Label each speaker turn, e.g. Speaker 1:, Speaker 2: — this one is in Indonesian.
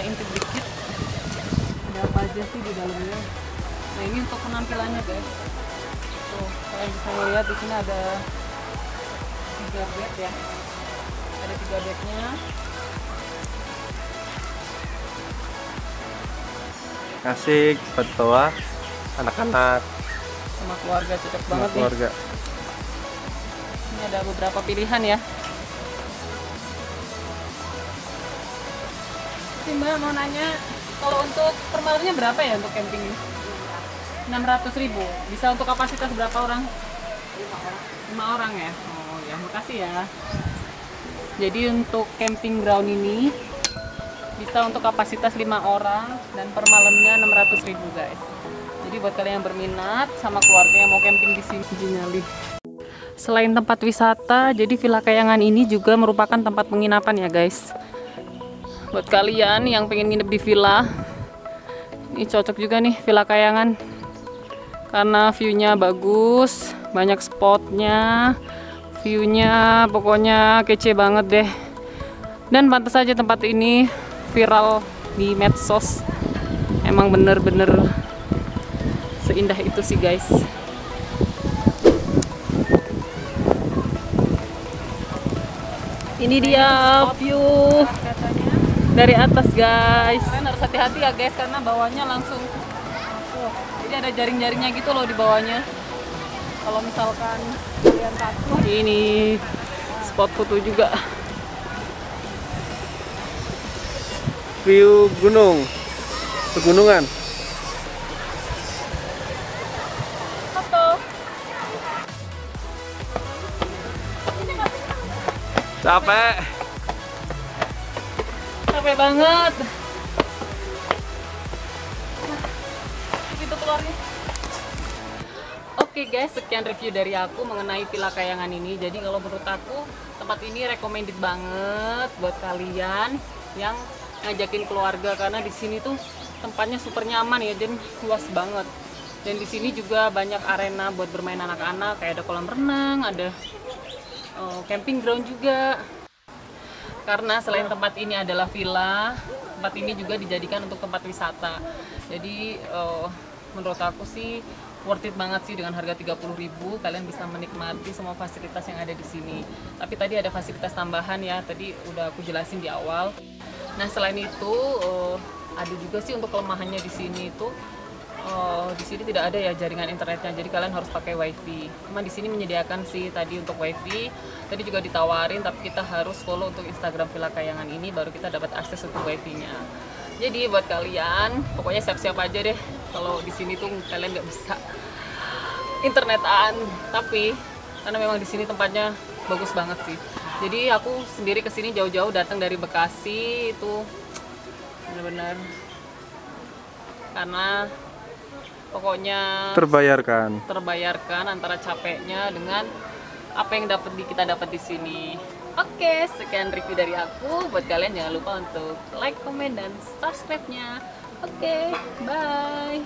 Speaker 1: kita intip dikit. Ada apa aja sih di dalamnya? Nah ini untuk penampilannya guys. Tuh kalian bisa lihat di sini ada tiga bed ya. Ada tiga bednya.
Speaker 2: Asik, petua, anak-anak,
Speaker 1: sama keluarga cocok
Speaker 2: sama
Speaker 1: banget nih.
Speaker 2: keluarga.
Speaker 1: ini ada beberapa pilihan ya sih mbak mau nanya kalau untuk per malamnya berapa ya untuk camping ini? 600 ribu. Bisa untuk kapasitas berapa orang? 5 orang. Ya? Oh ya makasih ya. Jadi untuk camping ground ini bisa untuk kapasitas 5 orang dan per malamnya 600 ribu guys. Jadi buat kalian yang berminat sama keluarga yang mau camping di sini di Nyali. Selain tempat wisata, jadi Villa Kayangan ini juga merupakan tempat penginapan ya guys. Buat kalian yang pengen nginep di villa, ini cocok juga nih Villa Kayangan. Karena view-nya bagus, banyak spotnya, view-nya pokoknya kece banget deh. Dan pantas saja tempat ini viral di medsos. Emang bener-bener seindah itu sih guys. Ini dia view dari atas guys. Kalian harus hati-hati ya guys karena bawahnya langsung tuh, jadi ada jaring-jaringnya gitu loh di bawahnya. Kalau misalkan kalian takut ini spot foto juga.
Speaker 2: View gunung, pegunungan.
Speaker 1: Foto.
Speaker 2: Capek.
Speaker 1: Capek banget. Keluarnya. Oke guys, sekian review dari aku mengenai Villa Kayangan ini. Jadi kalau menurut aku tempat ini recommended banget buat kalian yang ngajakin keluarga karena di sini tuh tempatnya super nyaman ya dan luas banget. Dan di sini juga banyak arena buat bermain anak-anak, kayak ada kolam renang, ada eh, camping ground juga karena selain tempat ini adalah villa, tempat ini juga dijadikan untuk tempat wisata. Jadi eh, menurut aku sih worth it banget sih dengan harga 30.000 kalian bisa menikmati semua fasilitas yang ada di sini. Tapi tadi ada fasilitas tambahan ya, tadi udah aku jelasin di awal. Nah, selain itu eh, ada juga sih untuk kelemahannya di sini itu Oh, di sini tidak ada ya jaringan internetnya, jadi kalian harus pakai wifi. Cuma di sini menyediakan sih tadi untuk wifi, tadi juga ditawarin, tapi kita harus follow untuk Instagram Villa Kayangan ini, baru kita dapat akses untuk wifi-nya. Jadi buat kalian, pokoknya siap-siap aja deh, kalau di sini tuh kalian nggak bisa internetan, tapi karena memang di sini tempatnya bagus banget sih. Jadi aku sendiri ke sini jauh-jauh datang dari Bekasi itu bener-bener karena pokoknya
Speaker 2: Terbayarkan.
Speaker 1: terbayarkan antara capeknya dengan apa yang dapat di kita dapat di sini. Oke, sekian review dari aku. Buat kalian jangan lupa untuk like, comment, dan subscribe-nya. Oke, bye.